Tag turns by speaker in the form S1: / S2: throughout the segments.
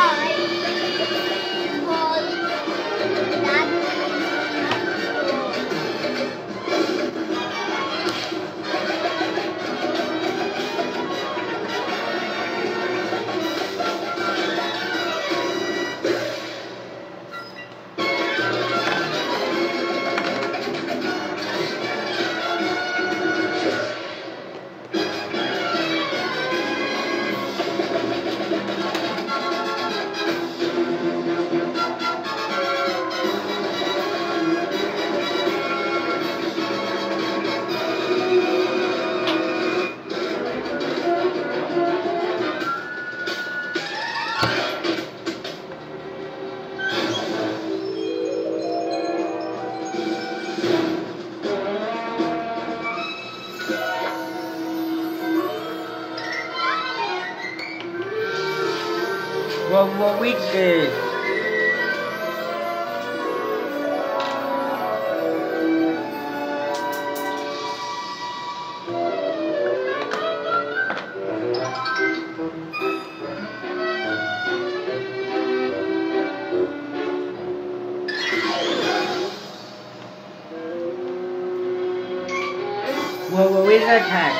S1: rồi of what we did. Well, what is attack?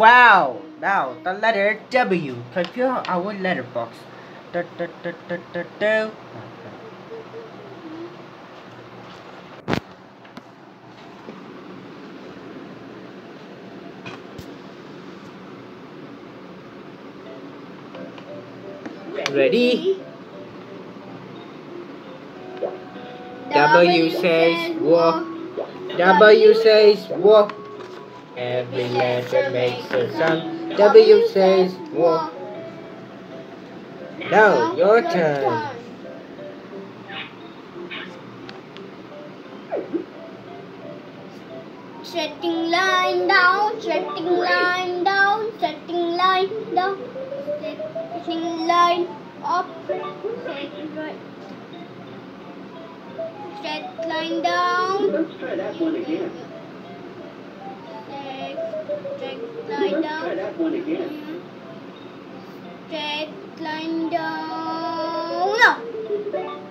S2: Wow! Now the letter W. Prepare our letter box. Du- du- du- du- du- du. Ready? W says walk. W says walk. Every letter makes a sound. W says walk. Now your turn.
S1: Setting line down, setting line down, setting line down, setting line up, set right. Set line down.
S3: Let's try that one again.
S1: Set, set line
S3: Let's try
S1: down.
S3: that one again.
S1: Set line down. No.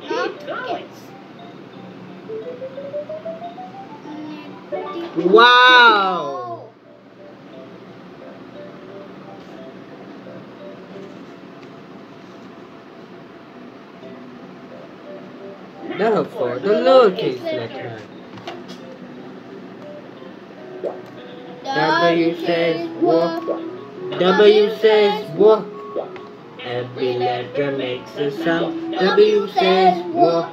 S1: Not yes.
S2: Wow! Now for the lowercase letter. W says walk. W says walk. Every letter makes a sound. W says walk.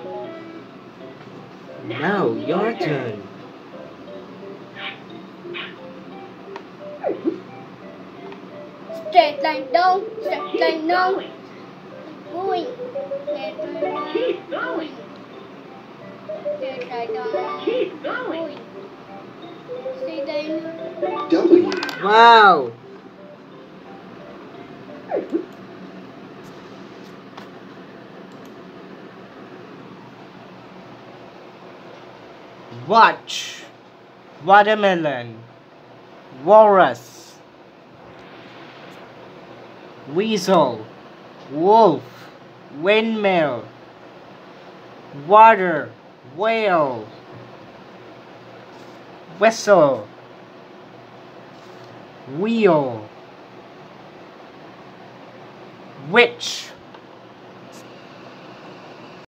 S2: Now your turn.
S1: Straight line down, straight line down. Going. Straight line down.
S3: Keep going.
S1: Straight line down.
S3: Keep going.
S1: Going. Straight line.
S3: W.
S2: Wow! Watch. Watermelon. Walrus. Weasel. Wolf. Windmill. Water. Whale. Whistle. Wheel. Witch.